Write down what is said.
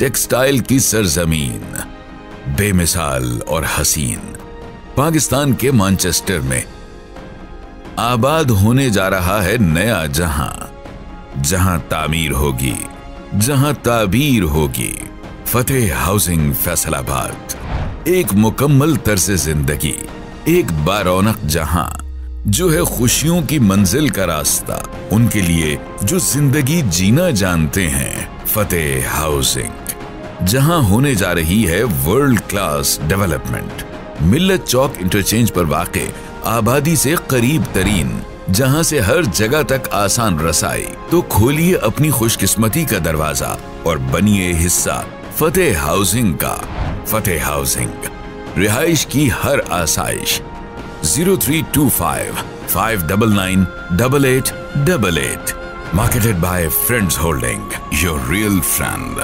Textile की सरजमीन, बेमिसाल और हसीन, पाकिस्तान के मानचेस्टर में। आबाद होने जा रहा है नया जहाँ जहाँ तामीर होगी, जहाँ ताबीर होगी। फतेह हाउसिंग फैसलाबाद, एक मुकम्मल तर्ज ज़िंदगी, एक बारौनक जहाँ, जो है खुशियों की मंजिल का रास्ता, उनके लिए जो ज़िंदगी जीना जानते हैं, फतेह हाउसिंग। जहाँ होने जा रही है वर्ल्ड क्लास डेवलपमेंट मिल्लत चौक इंटरचेंज पर वाक़ आबादी से करीब तरीन, जहाँ से हर जगह तक आसान रसाई। तो खोलिए अपनी खुशकिस्मती का दरवाज़ा और बनिए हिस्सा फतेह हाउसिंग का। फतेह हाउसिंग, रिहाइश की हर आसाइश। Zero three two five five double nine double eight double eight marketed by friends holding your real friend